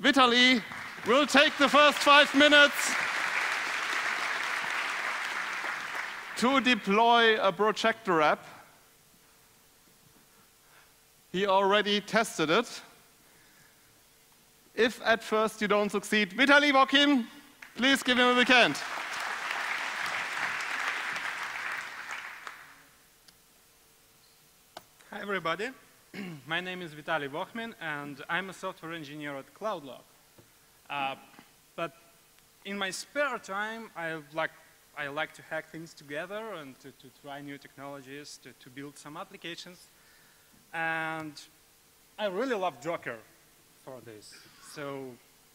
Vitaly will take the first five minutes to deploy a projector app. He already tested it. If at first you don't succeed, Vitaly Vokhmin, please give him a big hand. Hi, everybody. My name is Vitaly Vokhmin, and I'm a software engineer at CloudLog. Uh, but in my spare time, I like, I like to hack things together and to, to try new technologies, to, to build some applications. And I really love Docker for this. So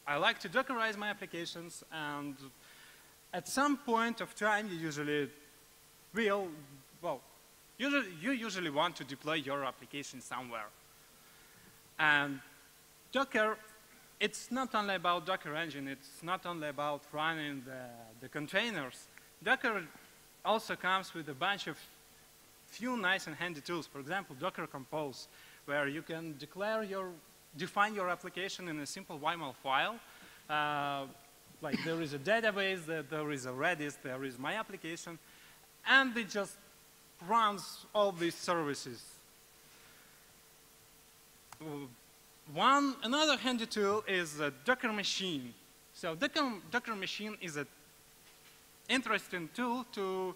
I like to Dockerize my applications, and at some point of time, you usually will, well, you usually want to deploy your application somewhere. And Docker, it's not only about Docker engine, it's not only about running the, the containers. Docker also comes with a bunch of few nice and handy tools. For example, Docker Compose, where you can declare your, define your application in a simple YAML file. Uh, like there is a database, there is a Redis, there is my application, and it just runs all these services. One, another handy tool is Docker machine. So Docker, Docker machine is an interesting tool to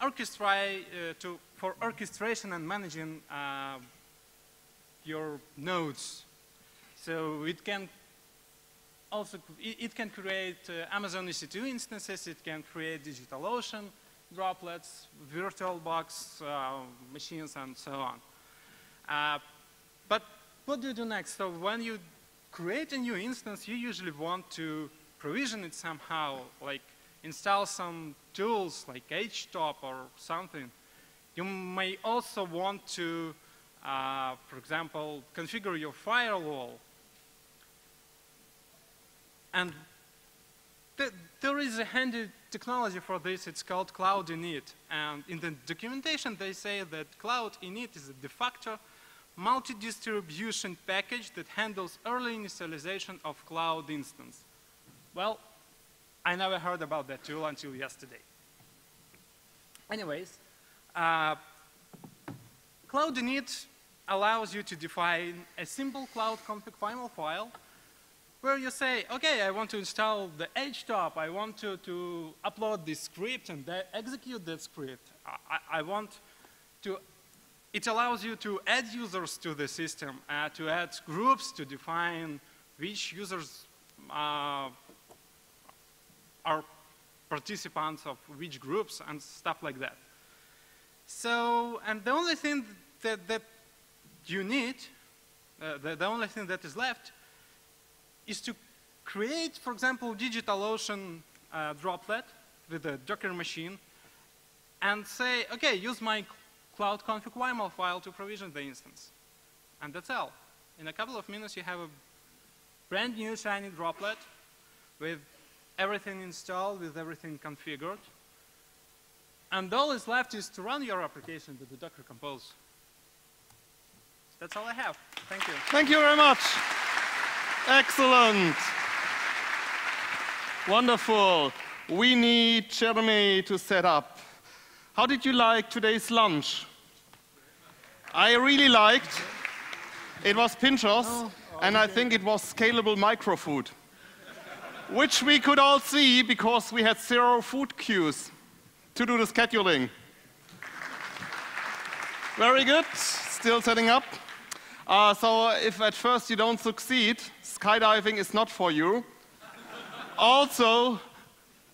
orchestrate, uh, to, for orchestration and managing uh, your nodes. So it can also, it, it can create uh, Amazon EC2 instances, it can create DigitalOcean droplets, VirtualBox uh, machines, and so on. Uh, but what do you do next? So when you create a new instance, you usually want to provision it somehow, like install some tools like HTOP or something. You may also want to, uh, for example, configure your firewall. And th there is a handy technology for this. It's called Cloud Init. And in the documentation, they say that Cloud Init is a de facto multi-distribution package that handles early initialization of cloud instance. Well, I never heard about that tool until yesterday. Anyways, uh, Cloud Init allows you to define a simple cloud config YAML file where you say, okay, I want to install the HTOP, I want to, to upload this script and execute that script. I, I, want to, it allows you to add users to the system, uh, to add groups, to define which users uh, are participants of which groups and stuff like that. So, and the only thing that, that you need, uh, the, the only thing that is left is to create, for example, DigitalOcean uh, droplet with a Docker machine and say, okay, use my cloud config YAML file to provision the instance. And that's all. In a couple of minutes, you have a brand new shiny droplet with everything installed, with everything configured. And all is left is to run your application with the Docker Compose. That's all I have. Thank you. Thank you very much. Excellent. Wonderful. We need Jeremy to set up. How did you like today's lunch? I really liked. It was Pinchos, oh, and I think it was scalable microfood, which we could all see because we had zero food queues to do the scheduling. Very good. Still setting up. Uh, so if at first you don't succeed, skydiving is not for you. also,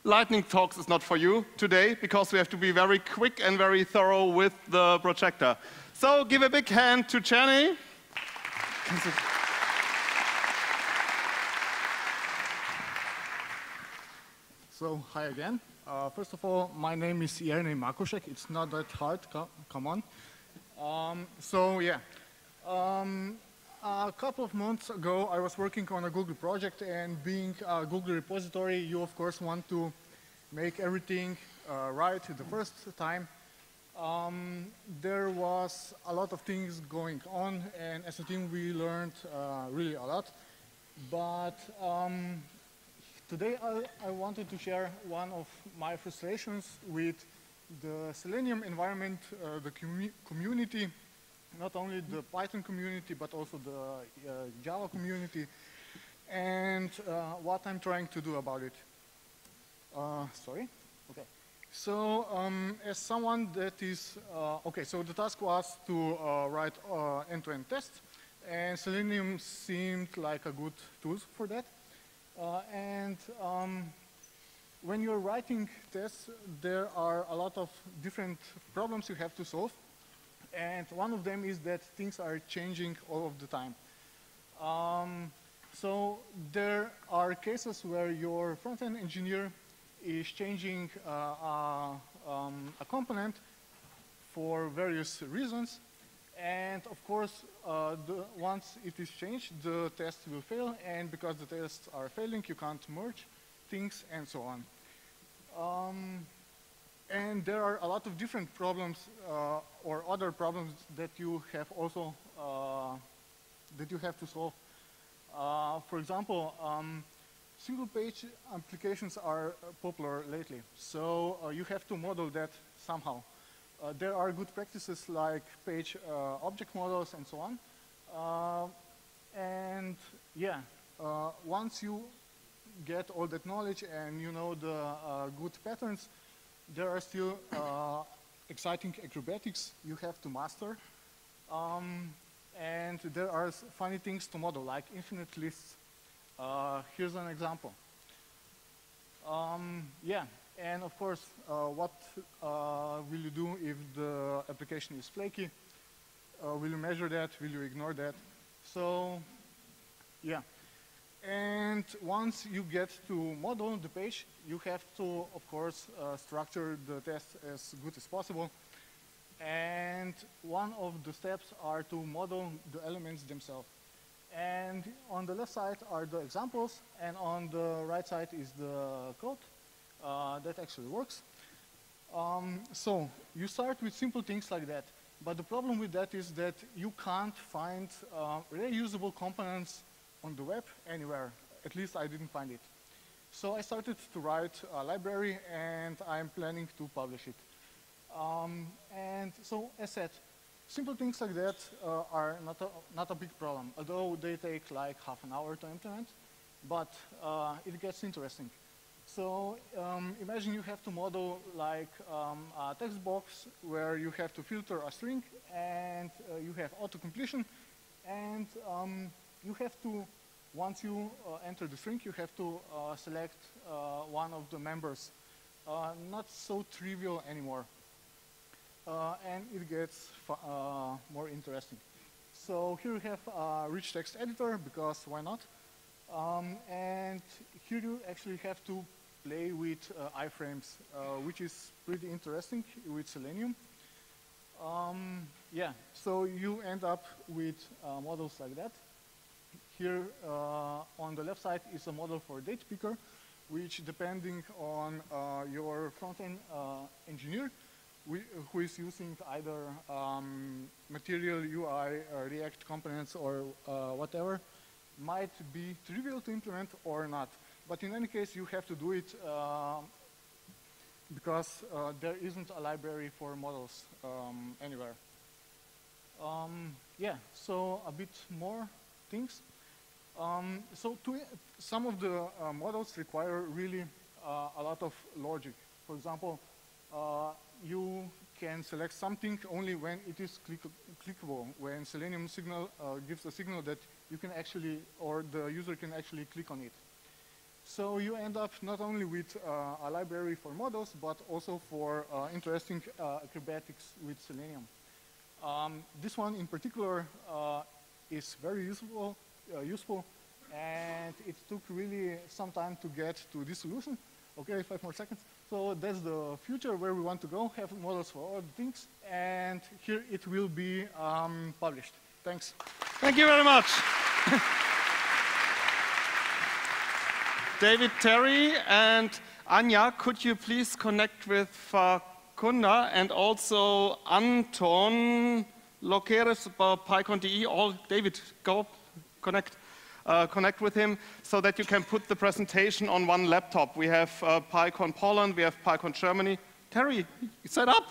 lightning talks is not for you today because we have to be very quick and very thorough with the projector. So give a big hand to Jenny. So, hi again. Uh, first of all, my name is Jernej Makovsek. It's not that hard, come on. Um, so, yeah, um, a couple of months ago, I was working on a Google project, and being a Google repository, you of course want to make everything uh, right the first time. Um, there was a lot of things going on, and as a team, we learned uh, really a lot. But um, today I, I wanted to share one of my frustrations with the Selenium environment, uh, the commu community, not only the Python community, but also the uh, Java community, and uh, what I'm trying to do about it. Uh, sorry? Okay. So, um, as someone that is, uh, okay, so the task was to uh, write end-to-end -end tests, and Selenium seemed like a good tool for that. and um, when you're writing tests, there are a lot of different problems you have to solve. And one of them is that things are changing all of the time. Um, so there are cases where your front-end engineer is changing uh, uh, um, a component for various reasons. And of course, uh, the, once it is changed, the test will fail. And because the tests are failing, you can't merge things and so on. Um, and there are a lot of different problems uh, or other problems that you have also uh, that you have to solve. Uh, for example, um, single page applications are popular lately, so uh, you have to model that somehow. Uh, there are good practices like page uh, object models and so on. and yeah, once you get all that knowledge and you know the good patterns, there are still uh, exciting acrobatics you have to master. Um, and there are funny things to model, like infinite lists. Uh, here's an example. Um, yeah, and of course, uh, what uh, will you do if the application is flaky? Uh, will you measure that? Will you ignore that? So, yeah. And once you get to model the page, you have to, of course, uh, structure the test as good as possible. And one of the steps are to model the elements themselves. And on the left side are the examples, and on the right side is the code uh, that actually works. Um, so you start with simple things like that. But the problem with that is that you can't find uh, reusable components on the web anywhere. At least I didn't find it. So I started to write a library and I'm planning to publish it. Um, and so as said, simple things like that uh, are not a, not a big problem, although they take like half an hour to implement, but uh, it gets interesting. So um, imagine you have to model like um, a text box where you have to filter a string and uh, you have auto-completion and um, you have to, once you uh, enter the string, you have to uh, select uh, one of the members. Not so trivial anymore. And it gets more interesting. So here we have a rich text editor, because why not? Um, and here you actually have to play with uh, iframes, uh, which is pretty interesting with Selenium. Um, yeah, so you end up with uh, models like that. Here uh, on the left side is a model for date picker, which depending on uh, your front-end uh, engineer, who is using either um, material UI, uh, React components, or uh, whatever, might be trivial to implement or not. But in any case, you have to do it uh, because there isn't a library for models um, anywhere. Um, yeah, so a bit more things. Um, so to, some of the uh, models require really uh, a lot of logic. For example, uh, you can select something only when it is click clickable, when Selenium signal uh, gives a signal that you can actually, or the user can actually click on it. So you end up not only with uh, a library for models, but also for uh, interesting acrobatics with Selenium. Um, this one in particular is very useful useful. And it took really some time to get to this solution. Okay, five more seconds. So that's the future where we want to go, have models for all things. And here it will be um, published. Thanks. Thank you very much. David Terry and Anya, could you please connect with Facundo and also Anton Coceres about PyCon.de? All David, go connect. uh, connect with him so that you can put the presentation on one laptop. We have uh, PyCon Poland, we have PyCon Germany. Terry, set up.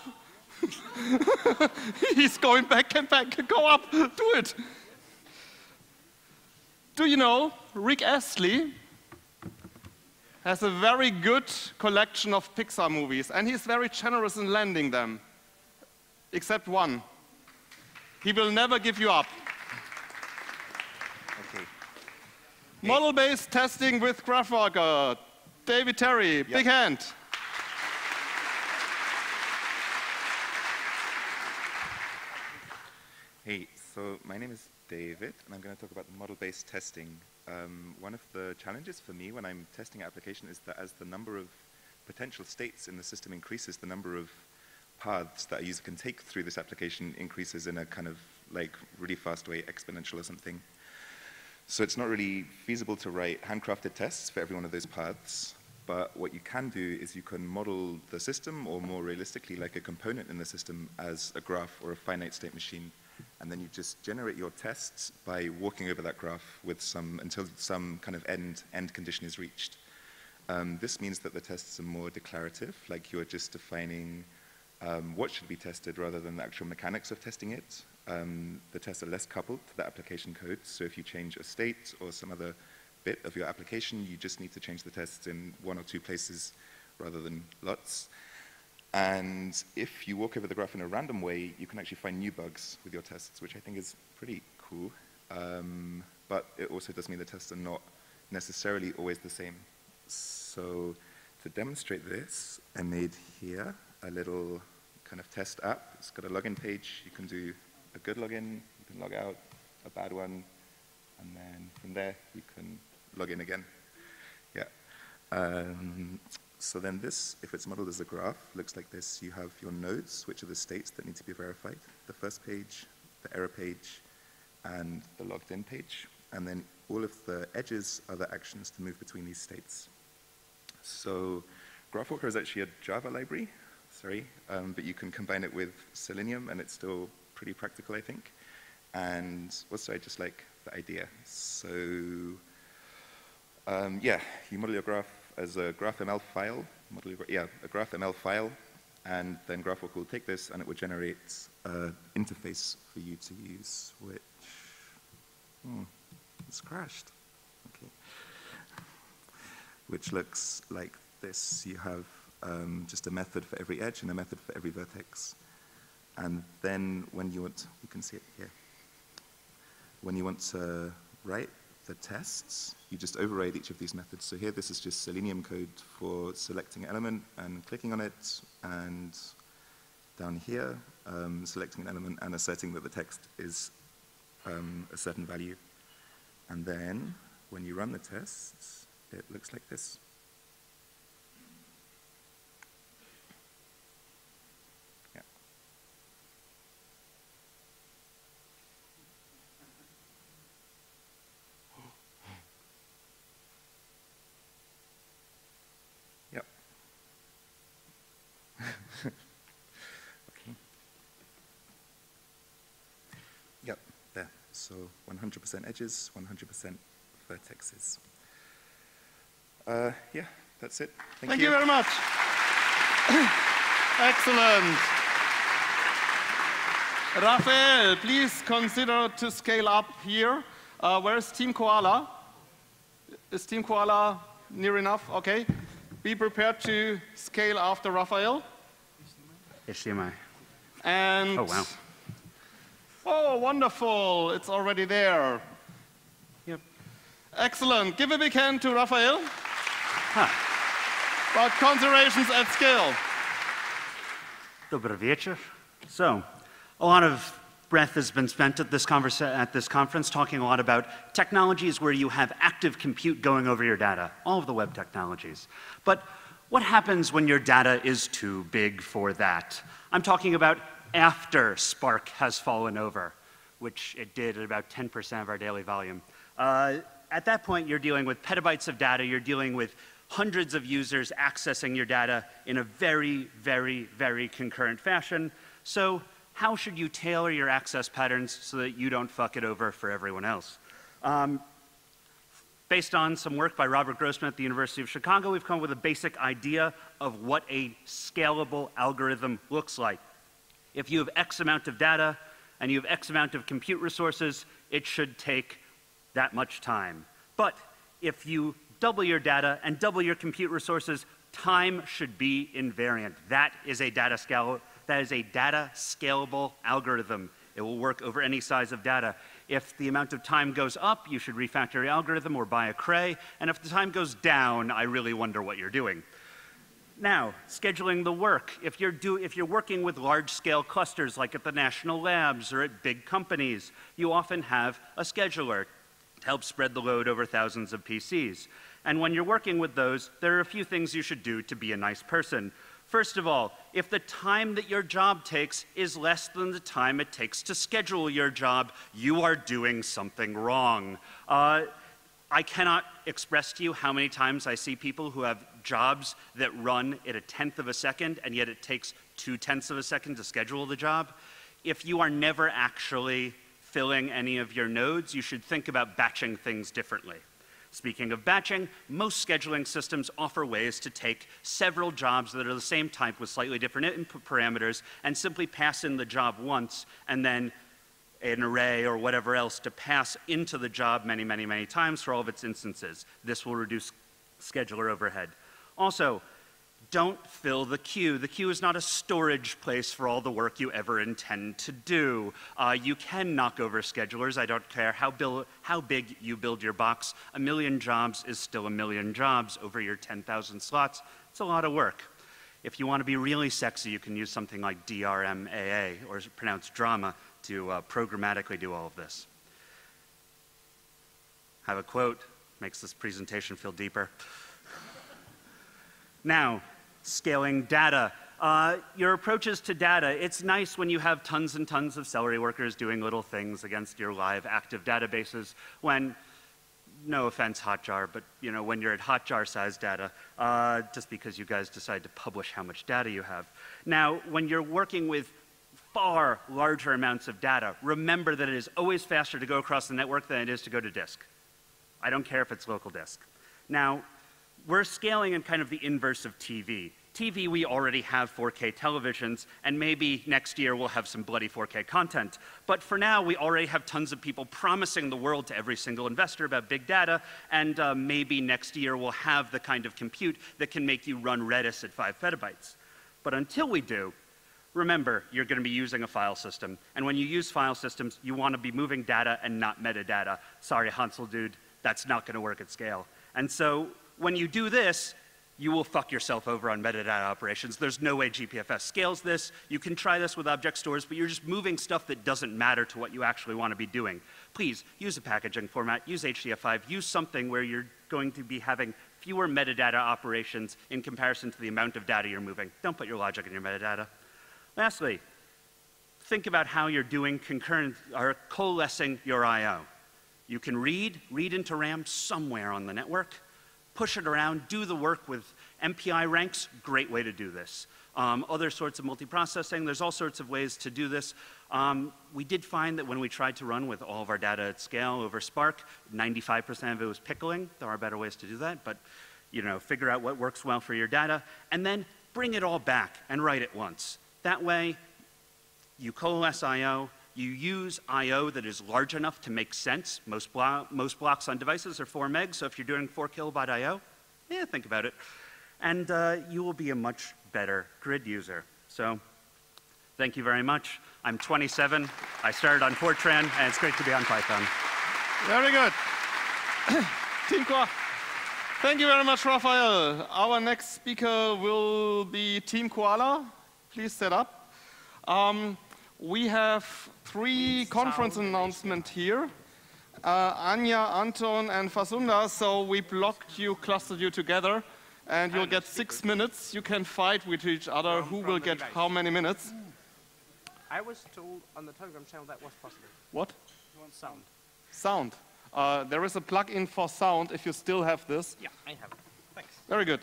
He's going back and back. Go up, do it. Do you know Rick Astley has a very good collection of Pixar movies, and he's very generous in lending them, except one. He will never give you up. Okay. Model-based testing with GraphWalker. David Terry, big hand. Hey, so my name is David, and I'm going to talk about model-based testing. Um, one of the challenges for me when I'm testing an application is that as the number of potential states in the system increases, the number of paths that a user can take through this application increases in a kind of like really fast way, exponential or something. So it's not really feasible to write handcrafted tests for every one of those paths, but what you can do is you can model the system, or more realistically, like a component in the system as a graph or a finite state machine and then you just generate your tests by walking over that graph with some, until some kind of end, end condition is reached. Um, this means that the tests are more declarative, like you're just defining um, what should be tested rather than the actual mechanics of testing it. Um, the tests are less coupled to the application code, so if you change a state or some other bit of your application, you just need to change the tests in one or two places rather than lots. And if you walk over the graph in a random way, you can actually find new bugs with your tests, which I think is pretty cool. Um, but it also does mean the tests are not necessarily always the same. So to demonstrate this, I made here a little kind of test app. It's got a login page. You can do a good login, you can log out, a bad one, and then from there you can log in again. Yeah. Um, so then this, if it's modeled as a graph, looks like this. You have your nodes, which are the states that need to be verified, the first page, the error page, and the logged in page. And then all of the edges are the actions to move between these states. So GraphWalker is actually a Java library, um, but you can combine it with Selenium, and it's still pretty practical, I think. And also, I just like the idea. So um, yeah, you model your graph as a GraphML file, model, yeah, a GraphML file, and then GraphWalker will take this and it will generate an interface for you to use, which, hmm, it's crashed. Okay. Which looks like this. You have um, just a method for every edge and a method for every vertex. And then when you want, you can see it here. When you want to write the tests, you just override each of these methods. So here, this is just Selenium code for selecting an element and clicking on it, and down here, um, selecting an element and asserting that the text is um, a certain value. And then, when you run the tests, it looks like this. So 100% edges, 100% vertexes. Uh, yeah, that's it. Thank, Thank you. you very much. Excellent. Raphael, please consider to scale up here. Uh, where's Team Coala? Is Team Coala near enough? Okay. Be prepared to scale after Raphael. HDMI. And oh, wow. Oh, wonderful. It's already there. Yep. Excellent. Give a big hand to Raphael. Huh. About considerations at scale. Dobry wieczór. So, a lot of breath has been spent at this, at this conference talking a lot about technologies where you have active compute going over your data, all of the web technologies. But what happens when your data is too big for that? I'm talking about after Spark has fallen over, which it did at about 10% of our daily volume. Uh, at that point, you're dealing with petabytes of data, you're dealing with hundreds of users accessing your data in a very, very, very concurrent fashion. So how should you tailor your access patterns so that you don't fuck it over for everyone else? Um, Based on some work by Robert Grossman at the University of Chicago, we've come up with a basic idea of what a scalable algorithm looks like. If you have X amount of data and you have X amount of compute resources, it should take that much time. But if you double your data and double your compute resources, time should be invariant. That is a data scale, that is a data scalable algorithm. It will work over any size of data. If the amount of time goes up, you should refactor your algorithm or buy a Cray. And if the time goes down, I really wonder what you're doing. Now, scheduling the work. If you're, do, if you're working with large scale clusters like at the national labs or at big companies, you often have a scheduler to help spread the load over thousands of PCs. And when you're working with those, there are a few things you should do to be a nice person. First of all, if the time that your job takes is less than the time it takes to schedule your job, you are doing something wrong. Uh, I cannot express to you how many times I see people who have jobs that run at a tenth of a second, and yet it takes two tenths of a second to schedule the job. If you are never actually filling any of your nodes, you should think about batching things differently. Speaking of batching, most scheduling systems offer ways to take several jobs that are the same type with slightly different input parameters and simply pass in the job once and then an array or whatever else to pass into the job many, many, many times for all of its instances. This will reduce scheduler overhead. Also, don't fill the queue. The queue is not a storage place for all the work you ever intend to do. Uh, you can knock over schedulers. I don't care how, how, big you build your box. A million jobs is still a million jobs over your 10,000 slots. It's a lot of work. If you want to be really sexy, you can use something like DRMAA, or pronounced drama, to uh, programmatically do all of this. I Have a quote, makes this presentation feel deeper. Now, scaling data. Uh, your approaches to data, it's nice when you have tons and tons of Celery workers doing little things against your live active databases when, no offense Hotjar, but you know, when you're at Hotjar size data, uh, just because you guys decide to publish how much data you have. Now, when you're working with far larger amounts of data, remember that it is always faster to go across the network than it is to go to disk. I don't care if it's local disk. Now, we're scaling in kind of the inverse of TV. TV, we already have 4K televisions, and maybe next year we'll have some bloody 4K content. But for now, we already have tons of people promising the world to every single investor about big data, and uh, maybe next year we'll have the kind of compute that can make you run Redis at 5 petabytes. But until we do, remember, you're going to be using a file system. And when you use file systems, you want to be moving data and not metadata. Sorry, Hansel dude, that's not going to work at scale. And so when you do this, you will fuck yourself over on metadata operations. There's no way GPFS scales this. You can try this with object stores, but you're just moving stuff that doesn't matter to what you actually want to be doing. Please use a packaging format, use HDF5, use something where you're going to be having fewer metadata operations in comparison to the amount of data you're moving. Don't put your logic in your metadata. Lastly, think about how you're doing concurrent or coalescing your I.O. You can read, read into RAM somewhere on the network push it around, do the work with MPI ranks, great way to do this. Um, other sorts of multiprocessing, there's all sorts of ways to do this. Um, we did find that when we tried to run with all of our data at scale over Spark, 95% of it was pickling. There are better ways to do that, but you know, figure out what works well for your data, and then bring it all back and write it once. That way, you coalesce I.O., you use I.O. that is large enough to make sense. Most, blo most blocks on devices are 4 megs, so if you're doing 4 kilobyte I.O., yeah, think about it. And uh, you will be a much better grid user. So thank you very much. I'm 27. I started on Fortran, and it's great to be on Python. Very good. Team Coala. Thank you very much, Raphael. Our next speaker will be Team Coala. Please set up. Um, we have three conference announcements here. Uh, Anya, Anton, and Facundo, so we blocked you, clustered you together, and you'll get six minutes. You can fight with each other who will get how many minutes. I was told on the Telegram channel that was possible. What? You want sound. Sound. Uh, there is a plug-in for sound if you still have this. Yeah, I have it. Thanks. Very good.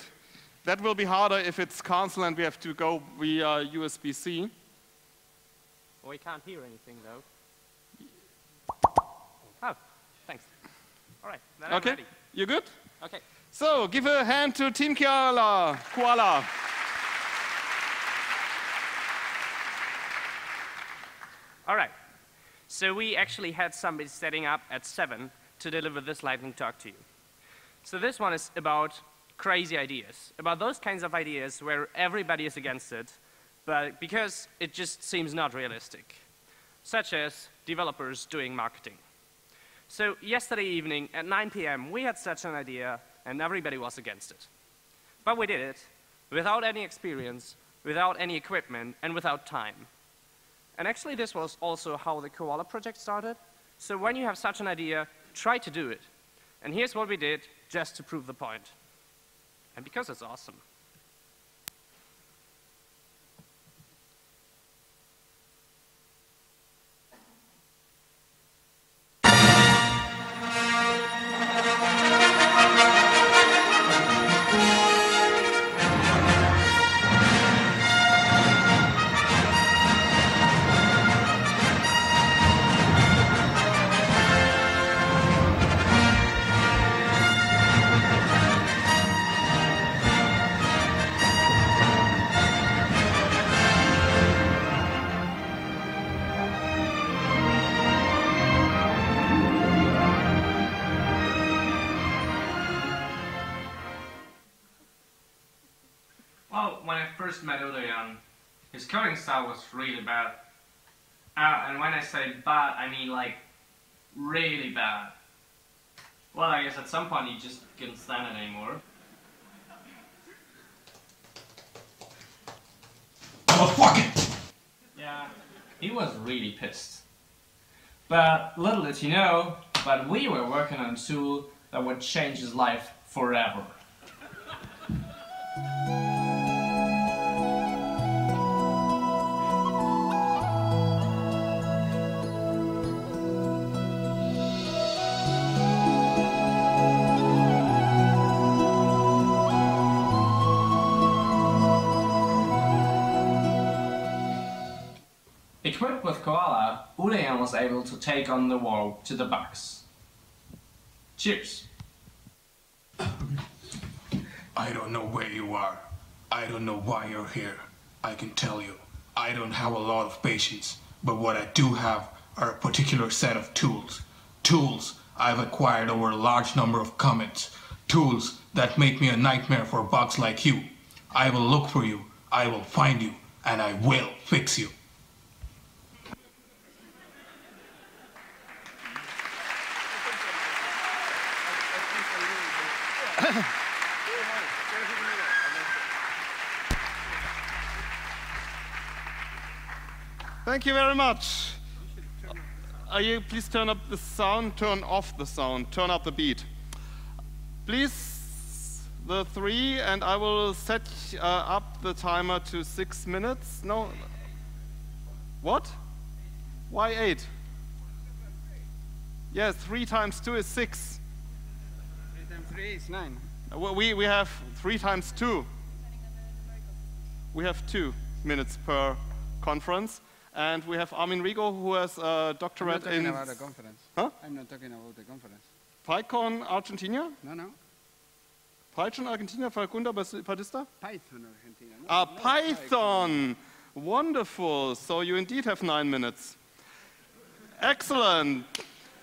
That will be harder if it's cancelled and we have to go via USB-C. We can't hear anything though. Oh, thanks. All right, then okay. I'm ready. You good? Okay. So, give a hand to Team Coala. Coala. All right. So we actually had somebody setting up at 7 to deliver this lightning talk to you. So this one is about crazy ideas, about those kinds of ideas where everybody is against it, but because it just seems not realistic, such as developers doing marketing. So yesterday evening at 9 p.m., we had such an idea, and everybody was against it. But we did it without any experience, without any equipment, and without time. And actually, this was also how the Coala project started. So when you have such an idea, try to do it. And here's what we did just to prove the point. And because it's awesome. Coding style was really bad. Uh, and when I say bad, I mean like really bad. Well, I guess at some point he just couldn't stand it anymore. Oh fuck! Yeah, he was really pissed. But little did he know, but we were working on a tool that would change his life forever. Udayan was able to take on the war to the bugs. Cheers! I don't know where you are. I don't know why you're here. I can tell you, I don't have a lot of patience, but what I do have are a particular set of tools. Tools I've acquired over a large number of comments. Tools that make me a nightmare for bugs like you. I will look for you, I will find you, and I will fix you. Thank you very much. Are you please turn up the sound, turn off the sound, turn up the beat. Please, the three, and I will set uh, up the timer to six minutes. No. What? Why eight? Yes, three times two is six. Three is nine. Uh, well, We, we have three times two. We have two minutes per conference. And we have Armin Rigo, who has a I'm not doctorate talking in about the conference. Huh? I'm not talking about the conference. PyCon Argentina. No, no. PyCon Argentina, Facundo Bas- Batista? Python Argentina. No, Ah, not Python. Wonderful. So you indeed have nine minutes. Excellent.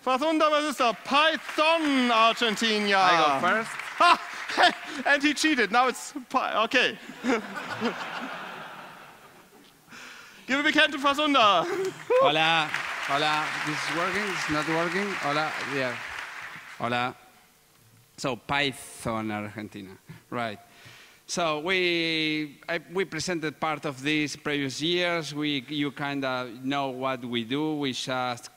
Facundo Batista, Python Argentina. I go first. Ha! and he cheated. Now it's Py- okay. Give a big hand to Facundo. Hola, hola. This is working. It's not working. Hola, yeah. Hola. So Python Argentina, right? So we I, we presented part of these previous years. We you kind of know what we do. We just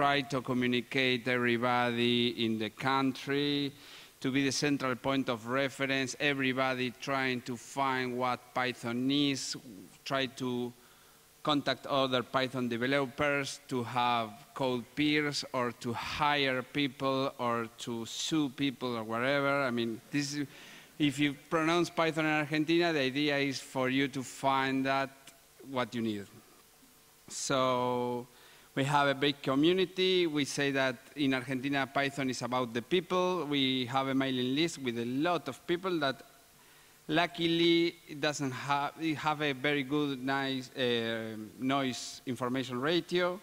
try to communicate everybody in the country to be the central point of reference. Everybody trying to find what Python is. Try to contact other Python developers to have code peers or to hire people or to sue people or whatever. I mean, this is, if you pronounce Python in Argentina, the idea is for you to find that what you need. So We have a big community. We say that in Argentina, Python is about the people. We have a mailing list with a lot of people that luckily it doesn't have, have a very good nice, uh, noise information ratio.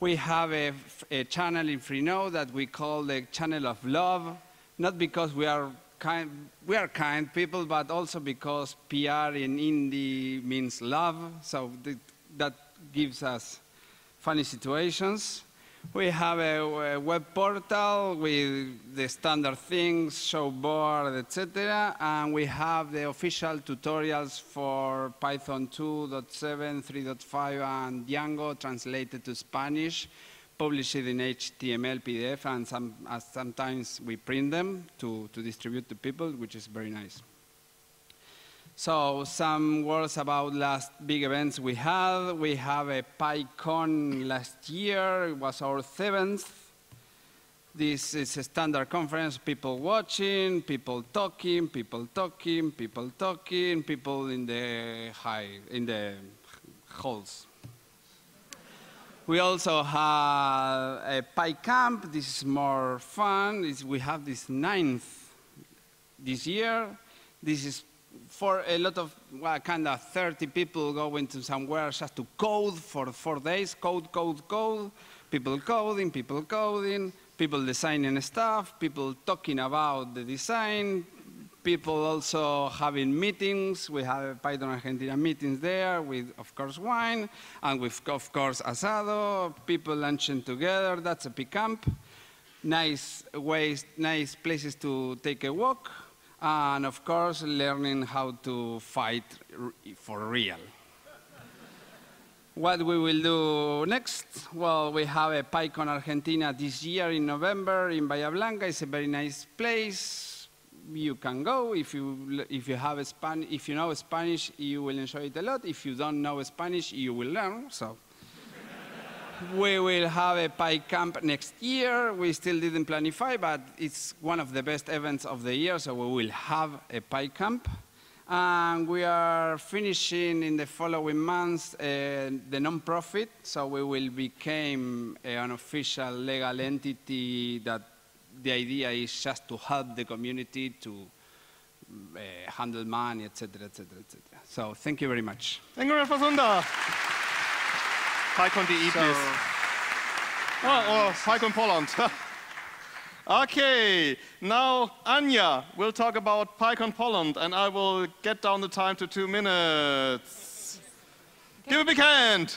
We have a, a channel in Freenode that we call the channel of love, not because we are kind, we are kind people, but also because PR in Hindi means love, so th that gives us funny situations. We have a, a, web portal with the standard things, show board, etc. And we have the official tutorials for Python 2.7, 3.5, and Django translated to Spanish, published in HTML, PDF, and some, uh, sometimes we print them to, to distribute to people, which is very nice. So some words about last big events we had. We have a PyCon last year. It was our seventh. This is a standard conference, people watching, people talking, people talking, people talking, people in the high, in the halls. We also have a PyCamp. This is more fun. It's, we have this ninth this year. This is for a lot of well, kind of 30 people going to somewhere just to code for four days, code, code, code, people coding, people coding, people designing stuff, people talking about the design, people also having meetings. We have Python Argentina meetings there with, of course, wine, and with, of course, asado, people lunching together. That's a PyCamp. Nice ways, nice places to take a walk and of course, learning how to fight for real. what we will do next? Well, we have a PyCon Argentina this year in November in Bahia Blanca. It's a very nice place. You can go if you if you have a Span if you know Spanish, you will enjoy it a lot. If you don't know Spanish, you will learn. So we will have a PyCamp next year. We still didn't planify, but it's one of the best events of the year, so we will have a PyCamp. And we are finishing in the following months uh, the non-profit, so we will become an official legal entity that the idea is just to help the community to uh, handle money, etc., etc., etc. So thank you very much. Thank you, Professor PyCon.de, so, please. Oh, or PyCon Poland. okay, now Anya will talk about PyCon Poland, and I will get down the time to two minutes. Okay. Give a big hand.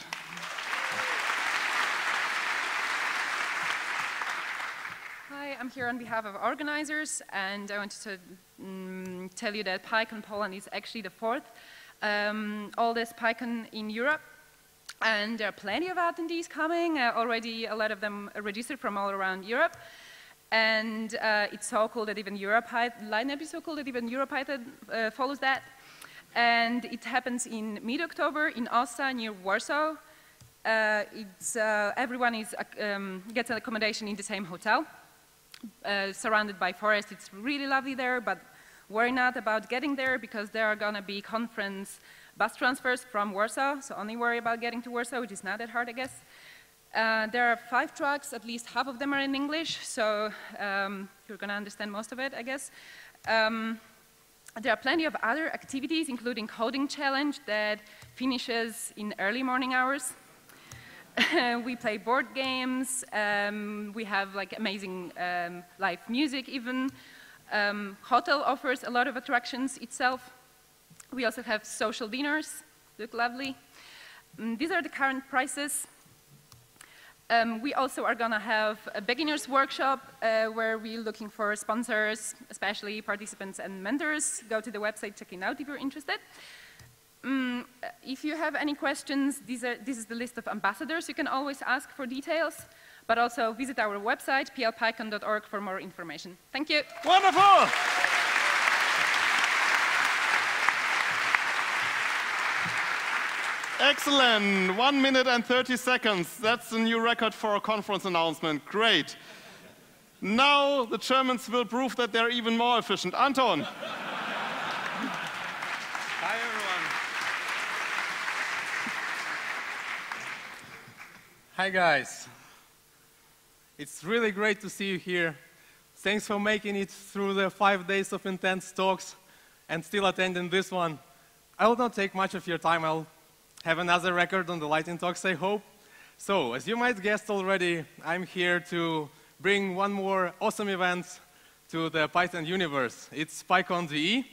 Hi, I'm here on behalf of organizers, and I wanted to mm, tell you that PyCon Poland is actually the fourth um, oldest PyCon in Europe. And there are plenty of attendees coming, uh, already a lot of them registered from all around Europe. And uh, it's so cool that even Europe, lineup is so cool that even EuroPython uh, follows that. And it happens in mid-October in Ossa near Warsaw. Uh, it's, uh, everyone is, uh, um, gets an accommodation in the same hotel, surrounded by forest. It's really lovely there, but worry not about getting there because there are going to be conference bus transfers from Warsaw, so only worry about getting to Warsaw, which is not that hard, I guess. Uh, there are five tracks, at least half of them are in English, so um, you're going to understand most of it, I guess. Um, there are plenty of other activities, including coding challenge that finishes in early morning hours. we play board games. Um, we have like amazing um, live music even. Um, hotel offers a lot of attractions itself. We also have social dinners, look lovely. Um, these are the current prices. Um, we also are going to have a beginner's workshop uh, where we're looking for sponsors, especially participants and mentors. Go to the website, check it out if you're interested. Um, if you have any questions, are, this is the list of ambassadors. You can always ask for details, but also visit our website, plpycon.org for more information. Thank you. Wonderful! Excellent. One minute and 30 seconds. That's a new record for a conference announcement. Great. Now the Germans will prove that they're even more efficient. Anton. Hi, everyone. Hi, guys. It's really great to see you here. Thanks for making it through the five days of intense talks and still attending this one. I will not take much of your time. I'll have another record on the Lightning Talks, I hope. So, as you might guess already, I'm here to bring one more awesome event to the Python universe. It's PyCon DE,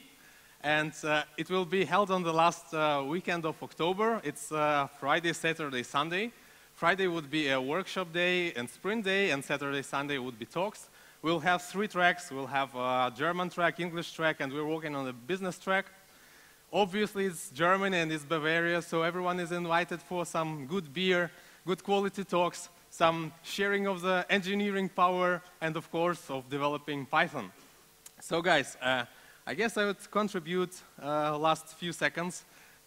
and uh, it will be held on the last uh, weekend of October. It's uh, Friday, Saturday, Sunday. Friday would be a workshop day and sprint day, and Saturday, Sunday would be talks. We'll have three tracks. We'll have a German track, English track, and we're working on a business track. Obviously, it's Germany and it's Bavaria, so everyone is invited for some good beer, good quality talks, some sharing of the engineering power, and of course, of developing Python. So guys, uh, I guess I would contribute uh, last few seconds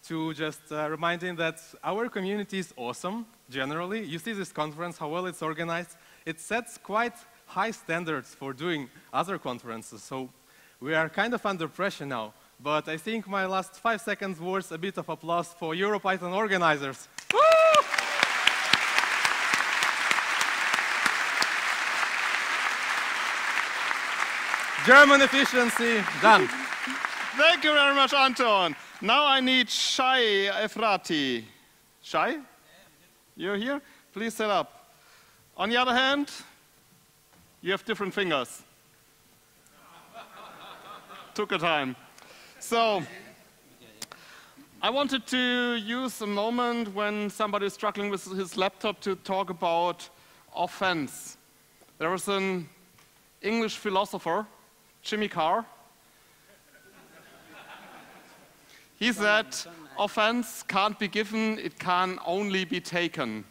to just uh, reminding that our community is awesome, generally. You see this conference, how well it's organized. It sets quite high standards for doing other conferences, so we are kind of under pressure now. But I think my last five seconds worth a bit of applause for EuroPython organizers. German efficiency, done. Thank you very much, Anton. Now I need Shai Efrati. Shai? You're here? Please set up. On the other hand, you have different fingers. Took a time. So, I wanted to use a moment when somebody is struggling with his laptop to talk about offense. There was an English philosopher, Jimmy Carr. He said, offense can't be given, it can only be taken.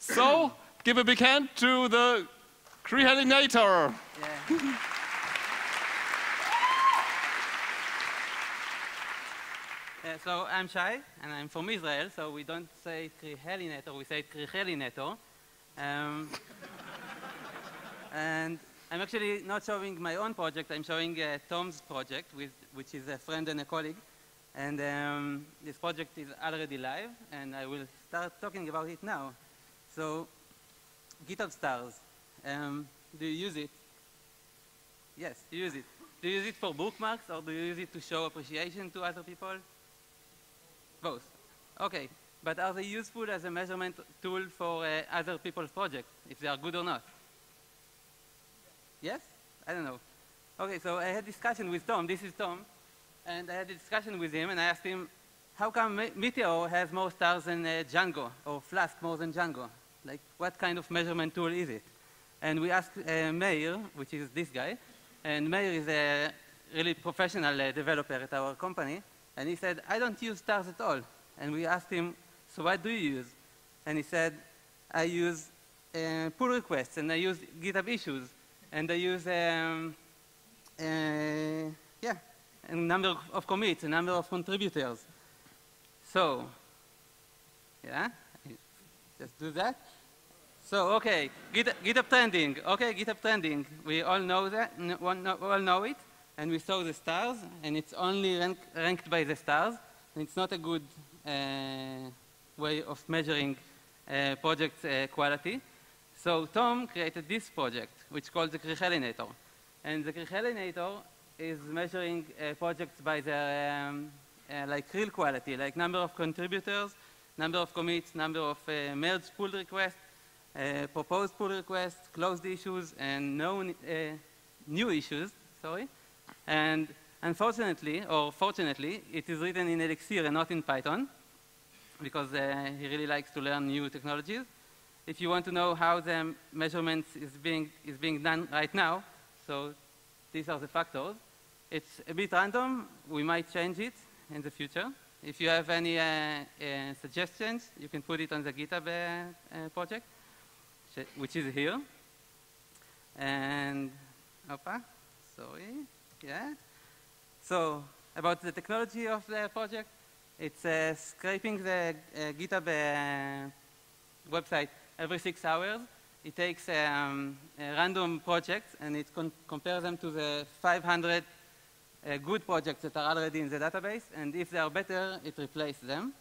So, give a big hand to the Krihelinator. Yeah. so I'm Shai, and I'm from Israel, so we don't say Krihelinator, we say Krihelinator. Um, and I'm actually not showing my own project, I'm showing uh, Tom's project, with, which is a friend and a colleague. And um, this project is already live, and I will start talking about it now. So, GitHub Stars, um, do you use it? Yes, you use it. Do you use it for bookmarks, or do you use it to show appreciation to other people? Both. Okay. But are they useful as a measurement tool for uh, other people's projects, if they are good or not? Yes? I don't know. Okay, so I had a discussion with Tom. This is Tom. And I had a discussion with him, and I asked him, how come Meteor has more stars than uh, Django, or Flask more than Django? Like, what kind of measurement tool is it? And we asked uh, which is this guy, and Meir is a really professional uh, developer at our company, and he said, I don't use stars at all. And we asked him, so what do you use? And he said, I use uh, pull requests, and I use GitHub issues, and I use, um, uh, yeah, a number of commits, a number of contributors. So, yeah, just do that. So, okay, GitHub, GitHub trending. Okay, GitHub trending. We all know that, we all know it and we saw the stars, and it's only rank, ranked by the stars, and it's not a good uh, way of measuring uh, project uh, quality. So Tom created this project, which called the Krihelinator. And the Krihelinator is measuring uh, projects by their um, uh, like real quality, like number of contributors, number of commits, number of uh, merged pull requests, proposed pull requests, closed issues, and known new issues, sorry. And unfortunately, or fortunately, it is written in Elixir and not in Python, because uh, he really likes to learn new technologies. If you want to know how the measurement is being, is being done right now, so these are the factors. It's a bit random. We might change it in the future. If you have any uh, uh, suggestions, you can put it on the GitHub uh, uh, project, which is here. And, opa, sorry. Yeah? So about the technology of the project, it's uh, scraping the uh, GitHub uh, website every six hours. It takes um, random projects and it compares them to the 500 uh, good projects that are already in the database. And if they are better, it replaces them.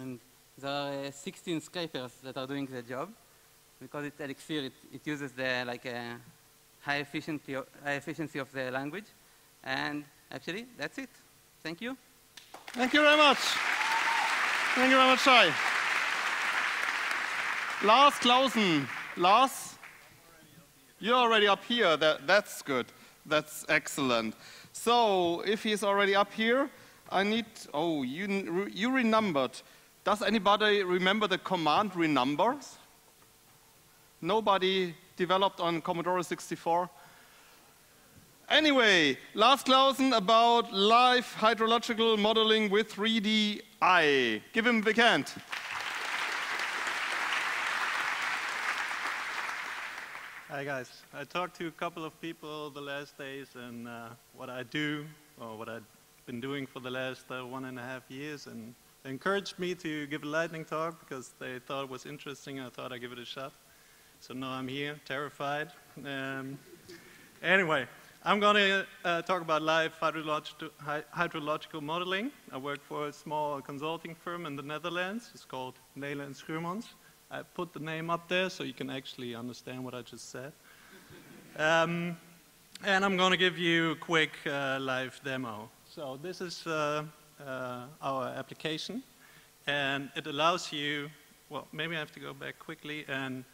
And there are uh, 16 scrapers that are doing the job. Because it's Elixir, it, it uses the like uh, high efficiency, of, high efficiency of the language. And actually, that's it. Thank you. Thank you very much. Thank you very much, Shai. Lars Claussen. Lars, you're already up here. That, that's good. That's excellent. So, if he's already up here, I need. Oh, you, you renumbered. Does anybody remember the command renumber? Nobody developed on Commodore 64? Anyway, Lars Claussen about live hydrological modeling with 3Di. Give him the hand. Hi guys. I talked to a couple of people the last days and uh, what I do, or what I've been doing for the last uh, one and a half years, and they encouraged me to give a lightning talk because they thought it was interesting. I thought I'd give it a shot. So now I'm here, terrified. Um, anyway, I'm going to uh, talk about live hydrological, hydrological modeling. I work for a small consulting firm in the Netherlands. It's called Nederland Schuurmans. I put the name up there so you can actually understand what I just said. Um, and I'm going to give you a quick uh, live demo. So this is uh, uh, our application, and it allows you, well, maybe I have to go back quickly and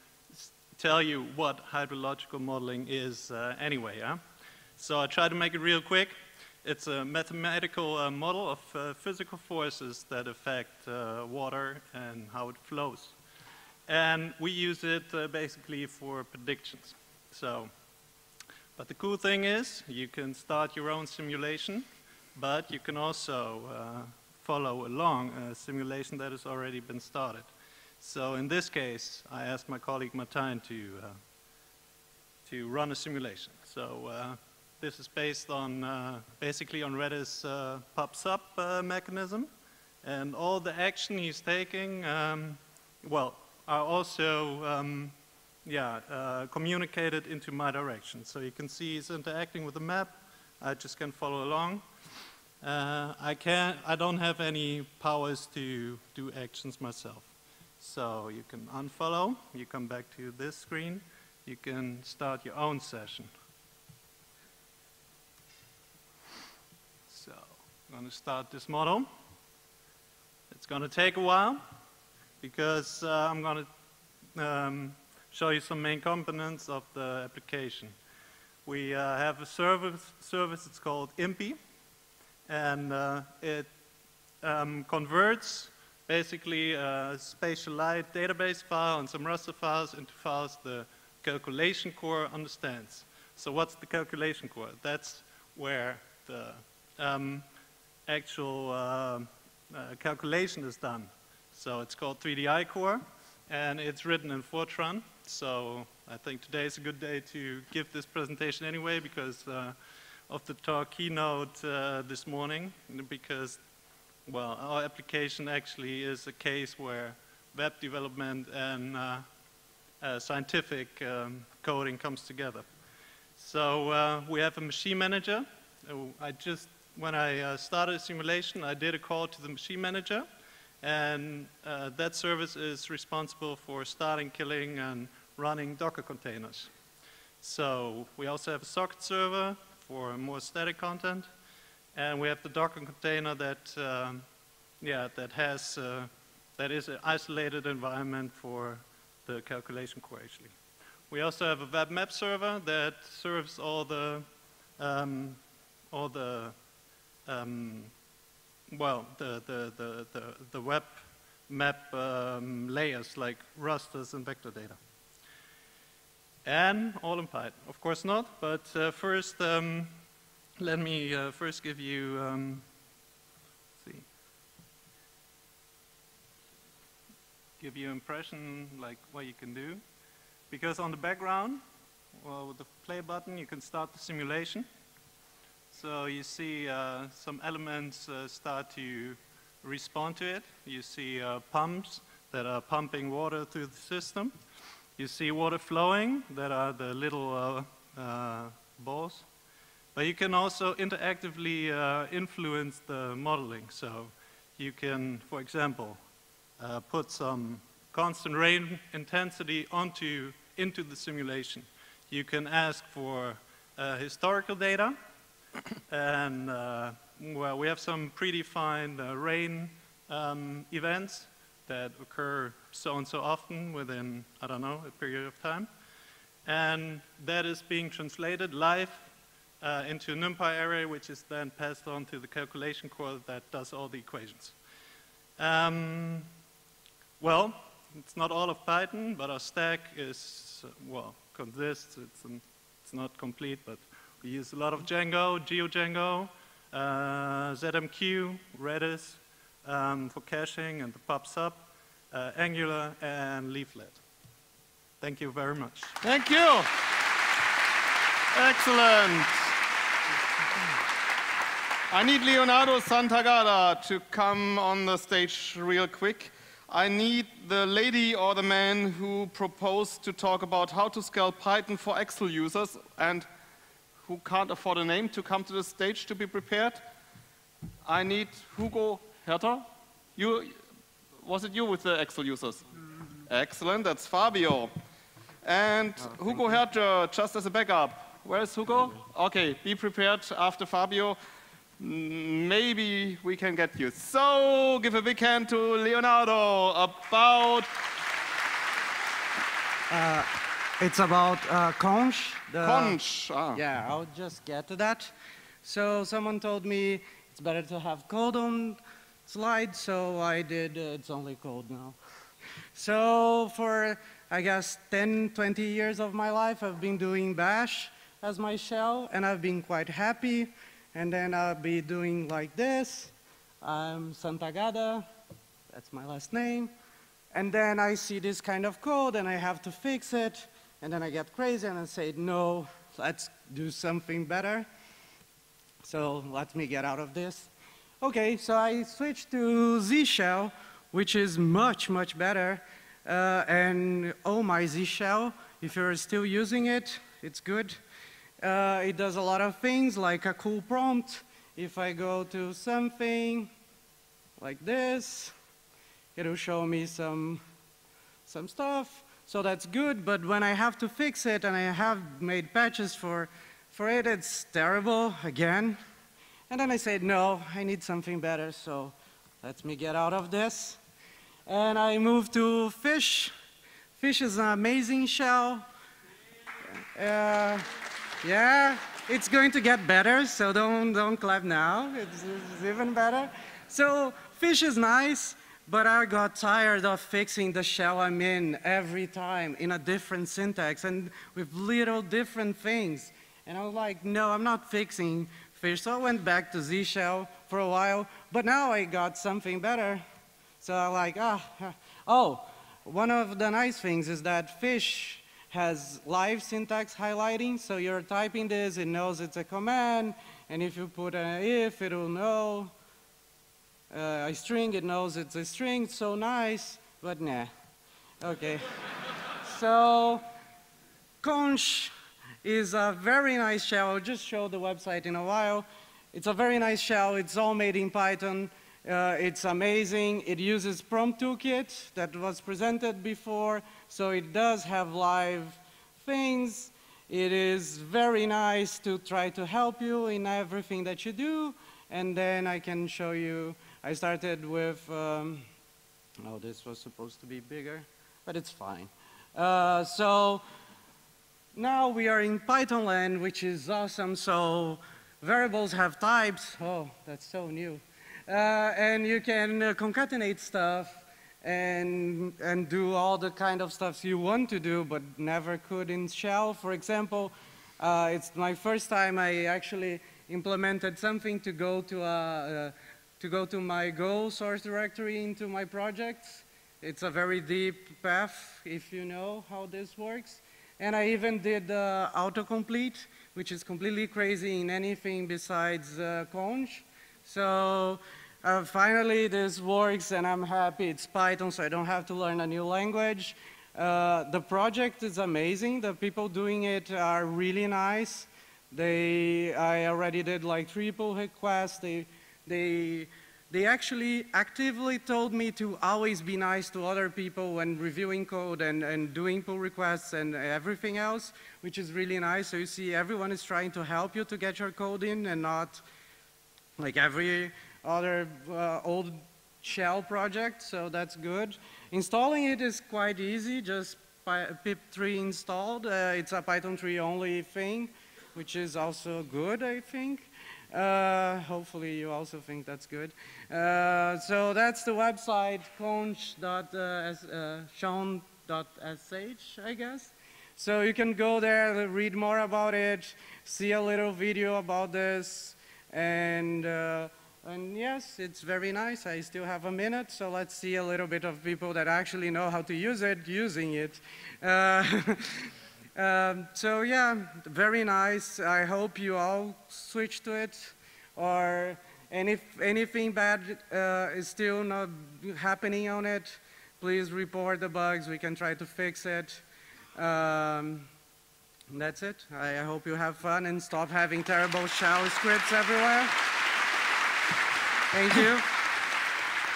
tell you what hydrological modeling is uh, anyway. Yeah? So I try to make it real quick. It's a mathematical uh, model of uh, physical forces that affect water and how it flows. And we use it uh, basically for predictions. So, but the cool thing is you can start your own simulation, but you can also uh, follow along a simulation that has already been started. So in this case, I asked my colleague Martijn to, uh, to run a simulation. So uh, this is based on, uh, basically on Redis uh, PubSub mechanism. And all the action he's taking, um, well, are also um, yeah, uh, communicated into my direction. So you can see he's interacting with the map. I just can follow along. Uh, I, can't, I don't have any powers to do actions myself. So you can unfollow, you come back to this screen, you can start your own session. So I'm going to start this model. It's going to take a while because uh, I'm going to um, show you some main components of the application. We uh, have a service, service, it's called IMPI, and uh, it um, converts basically a SpatiaLite database file and some raster files into files the calculation core understands. So what's the calculation core? That's where the um, actual uh, uh, calculation is done. So it's called 3Di Core, and it's written in Fortran. So I think today is a good day to give this presentation anyway because uh, of the talk keynote uh, this morning, because, well, our application actually is a case where web development and uh, uh scientific um, coding comes together. So uh, we have a machine manager. I just, when I uh, started a simulation, I did a call to the machine manager and uh, that service is responsible for starting, killing, and running Docker containers. So we also have a socket server for more static content. And we have the Docker container that, um, yeah, that has, uh, that is an isolated environment for the calculation core actually. We also have a web map server that serves all the, um, all the um, well, the, the, the, the, the web map um, layers like rasters and vector data. And all in Python. Of course not, but uh, first, um, let me uh, first give you, um, see, give you impression like what you can do. Because on the background, well, with the play button, you can start the simulation. So you see uh, some elements uh, start to respond to it. You see uh, pumps that are pumping water through the system. You see water flowing, that are the little uh, uh, balls. But you can also interactively uh, influence the modeling. So you can, for example, uh, put some constant rain intensity onto, into the simulation. You can ask for uh, historical data, and uh, well, we have some predefined uh, rain um, events that occur so and so often within, I don't know, a period of time. And that is being translated live uh, into a NumPy array, which is then passed on to the calculation core that does all the equations. Um, well, it's not all of Python, but our stack is, uh, well, consists, it's, an, it's not complete, but we use a lot of Django, GeoDjango, uh, ZMQ, Redis um, for caching and the PubSub, uh, Angular, and Leaflet. Thank you very much. Thank you. Excellent. I need Leonardo Santagada to come on the stage real quick. I need the lady or the man who proposed to talk about how to scale Python for Excel users and who can't afford a name to come to the stage to be prepared. I need Hugo Herter. You, was it you with the Excel users? Mm-hmm. Excellent, that's Fabio. And ah, Hugo Herter, just as a backup. Where is Hugo? Okay, be prepared after Fabio. Maybe we can get you. So, give a big hand to Leonardo about Uh, it's about uh, xonsh. the- Xonsh, ah. Yeah, I'll just get to that. So someone told me it's better to have code on slide, so I did. Uh, it's only code now. So for I guess 10, 20 years of my life, I've been doing Bash as my shell, and I've been quite happy. And then I'll be doing like this. I'm Santagada. That's my last name. And then I see this kind of code and I have to fix it. And then I get crazy and I say, no, let's do something better. So let me get out of this. Okay, so I switched to Z Shell, which is much, much better. Uh, and oh my Z Shell, if you're still using it, it's good. Uh, it does a lot of things like a cool prompt. If I go to something like this, it'll show me some, some stuff. So that's good, but when I have to fix it and I have made patches for, for it, it's terrible again. And then I said, no, I need something better, so let me get out of this. And I moved to Fish. Fish is an amazing shell. Uh, yeah, it's going to get better, so don't, don't clap now. It's, it's even better. So Fish is nice, but I got tired of fixing the shell I'm in every time in a different syntax and with little different things. And I was like, no, I'm not fixing Fish. So I went back to Z shell for a while, but now I got something better. So I'm like, ah, ah. oh, one of the nice things is that Fish has live syntax highlighting. So you're typing this, it knows it's a command, and if you put an if, it'll know. Uh, a string, it knows it's a string, so nice, but nah. Okay. so, xonsh is a very nice shell. I'll just show the website in a while. It's a very nice shell. It's all made in Python. Uh, it's amazing. It uses prompt toolkit that was presented before, so it does have live things. It is very nice to try to help you in everything that you do, and then I can show you. I started with, um, oh, this was supposed to be bigger, but it's fine. Uh, so now we are in Python land, which is awesome. So variables have types. Oh, that's so new. Uh, and you can uh, concatenate stuff and, and do all the kind of stuff you want to do but never could in shell. For example, uh, it's my first time I actually implemented something to go to, a, uh, to go to my Go source directory into my projects. It's a very deep path if you know how this works. And I even did uh, autocomplete, which is completely crazy in anything besides uh, xonsh. So uh, finally this works and I'm happy it's Python so I don't have to learn a new language. Uh, the project is amazing. The people doing it are really nice. They, I already did like three pull requests. They, they they actually actively told me to always be nice to other people when reviewing code and, and doing pull requests and everything else, which is really nice. So you see everyone is trying to help you to get your code in and not like every other uh, old shell project, so that's good. Installing it is quite easy, just pip3 installed. Uh, it's a Python 3 only thing, which is also good, I think. Uh, hopefully you also think that's good. Uh, so that's the website, conch.sean.sh, uh, I guess. So you can go there, read more about it, see a little video about this, and, uh, and yes, it's very nice. I still have a minute, so let's see a little bit of people that actually know how to use it, using it. Uh, um, so yeah, very nice. I hope you all switch to it, or if anything bad uh, is still not happening on it, please report the bugs. We can try to fix it. Um, that's it. I hope you have fun and stop having terrible shell scripts everywhere. Thank you.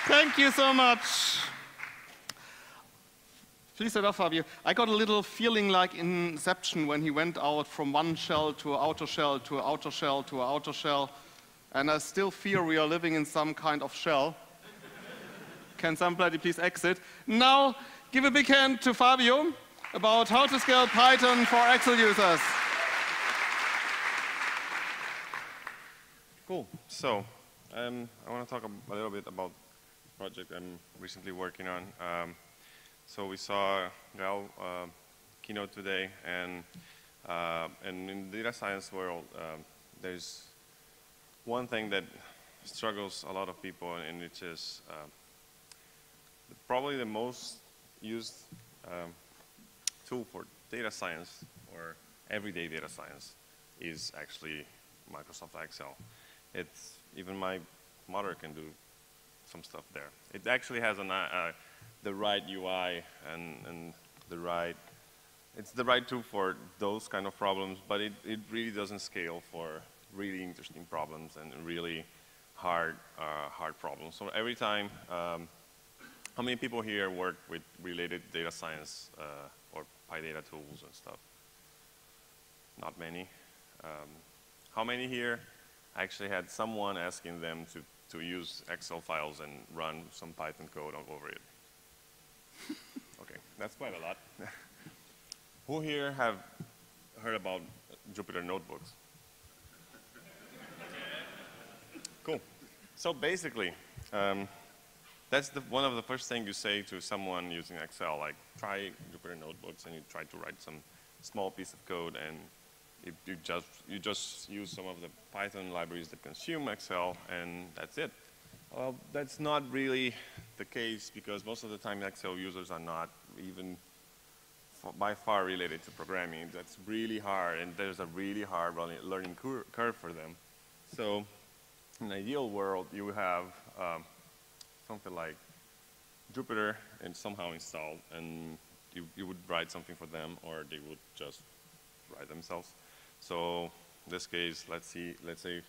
Thank you so much. Please sit off, Fabio. I got a little feeling like Inception when he went out from one shell to outer shell to outer shell to outer shell. And I still fear we are living in some kind of shell. Can somebody please exit? Now, give a big hand to Fabio about how to scale Python for Excel users. Cool. So, um, I want to talk a, a, little bit about the project I'm recently working on. Um, so we saw Gaël uh, keynote today, and, uh, and in the data science world, um, there's one thing that struggles a lot of people, and which is uh, probably the most used um, tool for data science or everyday data science is actually Microsoft Excel. It's even my mother can do some stuff there. It actually has an, uh, the right UI and, and the right, it's the right tool for those kind of problems, but it, it really doesn't scale for really interesting problems and really hard, uh, hard problems. So every time, um, how many people here work with related data science uh, or PyData tools and stuff? Not many. Um, how many here actually had someone asking them to, to use Excel files and run some Python code over it? okay, that's quite a lot. Who here have heard about Jupyter notebooks? cool. So basically, um, that's the, one of the first things you say to someone using Excel, like try Jupyter Notebooks and you try to write some small piece of code and you, you, just, you just use some of the Python libraries that consume Excel and that's it. Well, that's not really the case because most of the time Excel users are not even by far related to programming. That's really hard and there's a really hard learning curve for them. So in an ideal world, you have um, something like Jupyter and somehow installed, and you, you would write something for them, or they would just write themselves. So in this case, let's see, let's say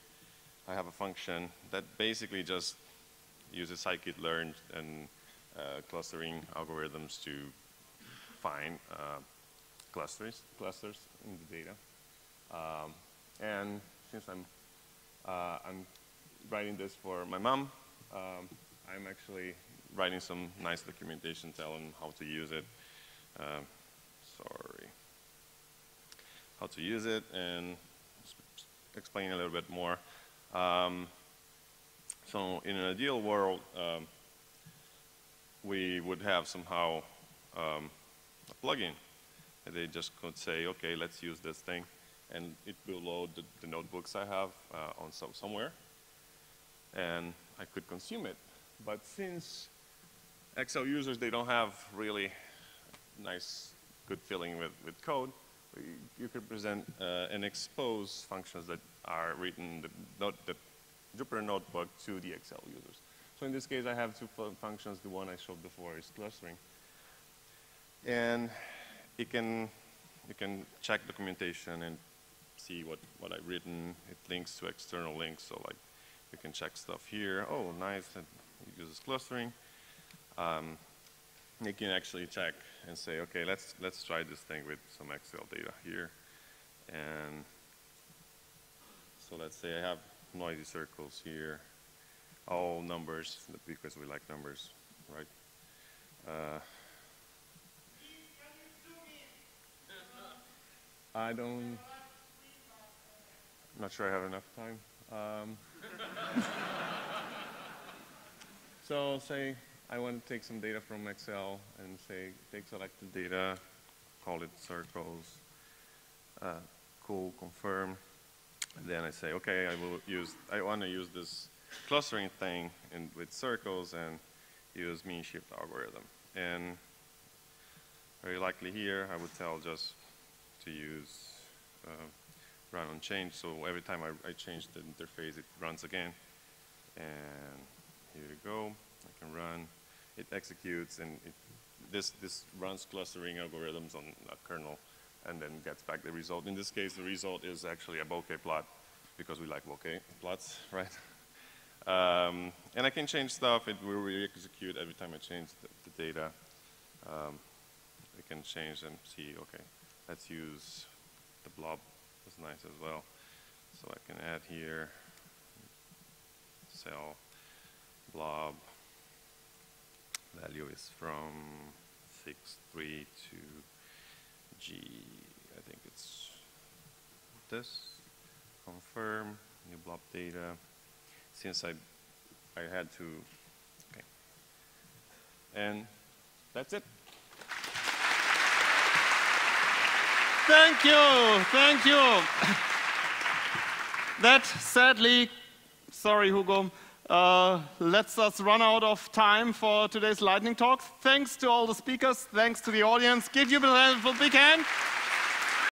I have a function that basically just uses scikit-learn and uh, clustering algorithms to find uh, clusters, clusters in the data. Um, and since I'm, uh, I'm writing this for my mom, um, I'm actually writing some nice documentation telling how to use it. Uh, sorry. How to use it and explain a little bit more. Um, so in an ideal world, um, we would have somehow um, a plugin. And they just could say, okay, let's use this thing. And it will load the, the notebooks I have uh, on some, somewhere. And I could consume it. But since Excel users, they don't have really nice, good feeling with, with code, you could present uh, and expose functions that are written the, not the Jupyter Notebook to the Excel users. So in this case, I have two functions. The one I showed before is clustering. And you can, you can check documentation and see what, what I've written. It links to external links. So like you can check stuff here. Oh, nice, it uses clustering. Um, you can actually check and say, okay, let's, let's try this thing with some Excel data here. And so let's say I have noisy circles here, all numbers, because we like numbers, right? Uh, I don't, I'm not sure I have enough time. Um, so say I want to take some data from Excel and say take selected data, call it circles, uh, cool, confirm. And then I say, okay, I will use, I want to use this clustering thing in, with circles and use mean shift algorithm. And very likely here, I would tell just to use uh, run on change. So every time I, I, change the interface, it runs again. And here we go. I can run. It executes, and it, this, this runs clustering algorithms on a kernel and then gets back the result. In this case, the result is actually a bokeh plot because we like bokeh plots, right? Um, and I can change stuff. It will re-execute every time I change the, the data. Um, I can change and see, okay, let's use the blob. That's nice as well. So I can add here cell blob value is from 6.3 to G, I think it's this, confirm, new blob data. Since I, I had to, okay. And that's it. Thank you, thank you. that sadly, sorry Hugo, uh, lets us run out of time for today's lightning talk. Thanks to all the speakers, thanks to the audience. Give you a big hand.